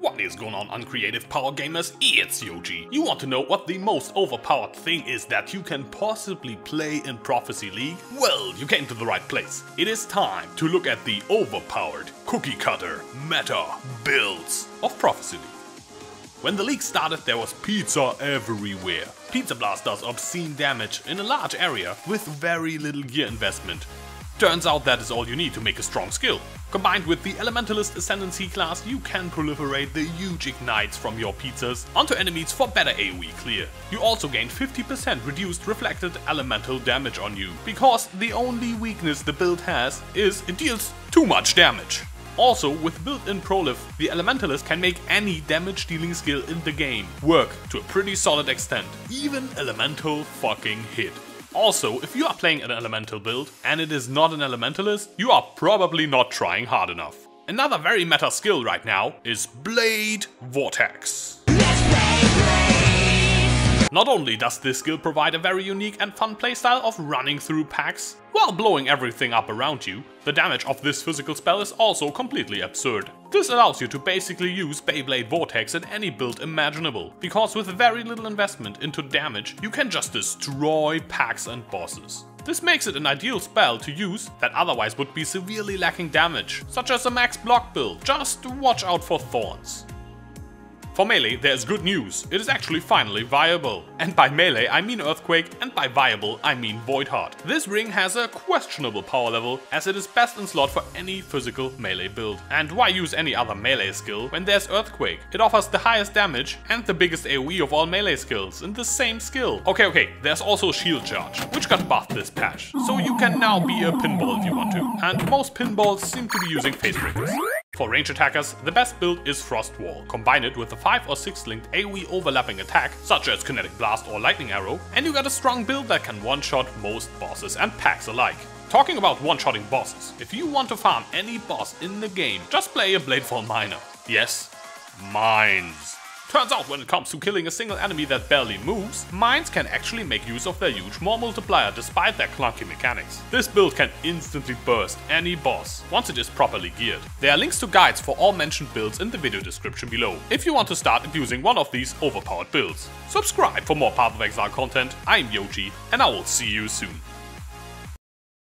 What is going on uncreative power gamers? It's Yoji. You want to know what the most overpowered thing is that you can possibly play in Prophecy League? Well, you came to the right place. It is time to look at the overpowered cookie cutter meta builds of Prophecy League. When the league started there was pizza everywhere. Pizza Blast does obscene damage in a large area with very little gear investment. Turns out that is all you need to make a strong skill. Combined with the Elementalist Ascendancy class, you can proliferate the huge ignites from your pizzas onto enemies for better AoE clear. You also gain 50% reduced reflected elemental damage on you, because the only weakness the build has is it deals too much damage. Also, with built-in Prolif, the Elementalist can make any damage dealing skill in the game work to a pretty solid extent, even Elemental fucking hit. Also, if you are playing an elemental build and it is not an elementalist, you are probably not trying hard enough. Another very meta skill right now is Blade Vortex. Not only does this skill provide a very unique and fun playstyle of running through packs while blowing everything up around you, the damage of this physical spell is also completely absurd. This allows you to basically use Beyblade Vortex in any build imaginable, because with very little investment into damage, you can just destroy packs and bosses. This makes it an ideal spell to use that otherwise would be severely lacking damage, such as a max block build, just watch out for thorns. For Melee, there's good news. It is actually finally viable. And by Melee, I mean Earthquake, and by viable, I mean Void Heart. This ring has a questionable power level, as it is best in slot for any physical Melee build. And why use any other Melee skill when there's Earthquake? It offers the highest damage and the biggest AoE of all Melee skills in the same skill. Okay, okay, there's also Shield Charge, which got buffed this patch, so you can now be a pinball if you want to. And most pinballs seem to be using Facebreakers. For range attackers, the best build is Frost Wall. Combine it with a 5 or 6 linked AoE overlapping attack, such as Kinetic Blast or Lightning Arrow, and you got a strong build that can one-shot most bosses and packs alike. Talking about one-shotting bosses, if you want to farm any boss in the game, just play a Bladefall Miner. Yes, mines. Turns out when it comes to killing a single enemy that barely moves, mines can actually make use of their huge more multiplier despite their clunky mechanics. This build can instantly burst any boss once it is properly geared. There are links to guides for all mentioned builds in the video description below, if you want to start abusing one of these overpowered builds. Subscribe for more Path of Exile content, I'm Yoji, and I will see you soon.